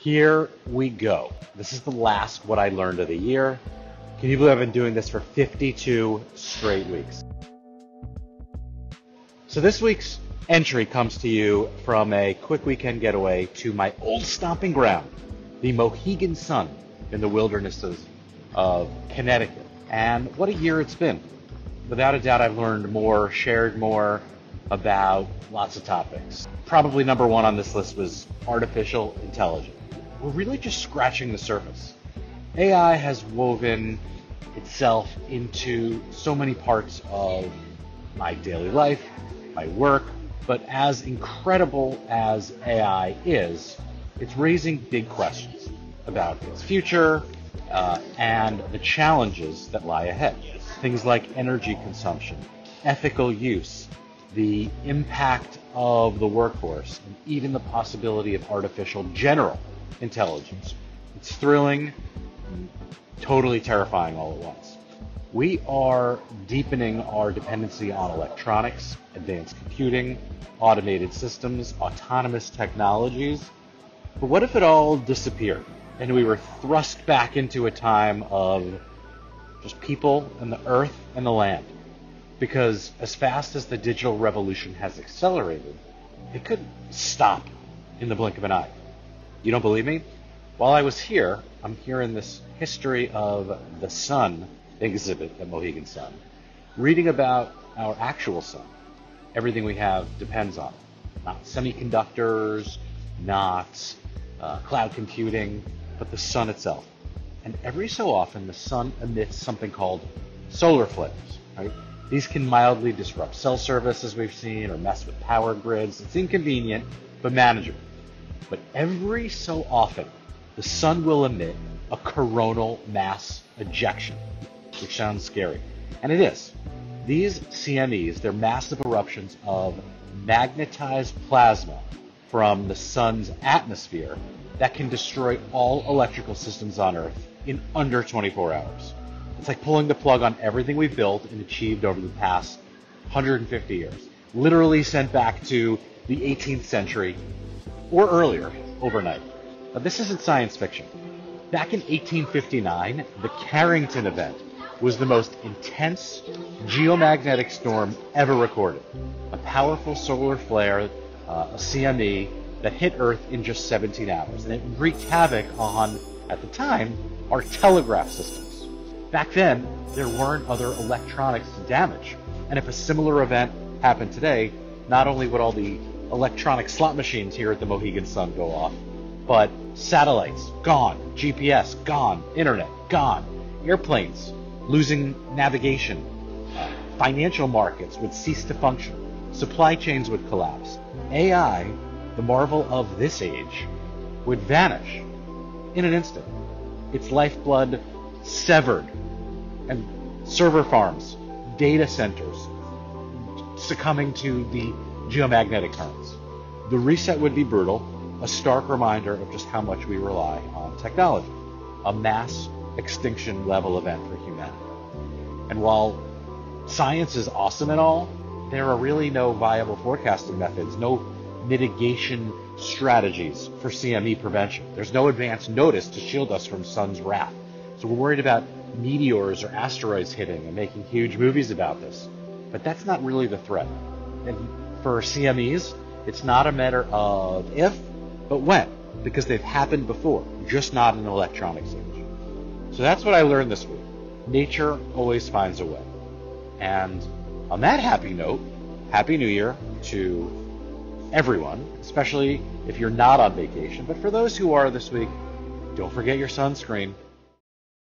Here we go. This is the last what I learned of the year. Can you believe I've been doing this for 52 straight weeks? So this week's entry comes to you from a quick weekend getaway to my old stomping ground, the Mohegan Sun in the wildernesses of Connecticut. And what a year it's been. Without a doubt, I've learned more, shared more about lots of topics. Probably number one on this list was artificial intelligence we're really just scratching the surface. AI has woven itself into so many parts of my daily life, my work, but as incredible as AI is, it's raising big questions about its future uh, and the challenges that lie ahead. Things like energy consumption, ethical use, the impact of the workforce, and even the possibility of artificial general intelligence. It's thrilling, totally terrifying all at once. We are deepening our dependency on electronics, advanced computing, automated systems, autonomous technologies. But what if it all disappeared and we were thrust back into a time of just people and the earth and the land? Because as fast as the digital revolution has accelerated, it could stop in the blink of an eye. You don't believe me? While I was here, I'm here in this history of the sun exhibit at Mohegan Sun, reading about our actual sun. Everything we have depends on it. Not semiconductors, not uh, cloud computing, but the sun itself. And every so often, the sun emits something called solar flares. Right? These can mildly disrupt cell service, as we've seen, or mess with power grids. It's inconvenient, but manageable. But every so often, the sun will emit a coronal mass ejection, which sounds scary. And it is. These CMEs, they're massive eruptions of magnetized plasma from the sun's atmosphere that can destroy all electrical systems on Earth in under 24 hours. It's like pulling the plug on everything we've built and achieved over the past 150 years. Literally sent back to the 18th century or earlier, overnight. But this isn't science fiction. Back in 1859, the Carrington event was the most intense geomagnetic storm ever recorded. A powerful solar flare, uh, a CME, that hit Earth in just 17 hours. And it wreaked havoc on, at the time, our telegraph systems. Back then, there weren't other electronics to damage. And if a similar event happened today, not only would all the electronic slot machines here at the Mohegan Sun go off. But satellites, gone. GPS, gone. Internet, gone. Airplanes, losing navigation. Uh, financial markets would cease to function. Supply chains would collapse. AI, the marvel of this age, would vanish in an instant. Its lifeblood severed. And server farms, data centers, succumbing to the geomagnetic currents. The reset would be brutal, a stark reminder of just how much we rely on technology, a mass extinction level event for humanity. And while science is awesome and all, there are really no viable forecasting methods, no mitigation strategies for CME prevention. There's no advance notice to shield us from sun's wrath. So we're worried about meteors or asteroids hitting and making huge movies about this. But that's not really the threat. And for CMEs, it's not a matter of if, but when, because they've happened before, just not in electronics age. So that's what I learned this week. Nature always finds a way. And on that happy note, Happy New Year to everyone, especially if you're not on vacation. But for those who are this week, don't forget your sunscreen.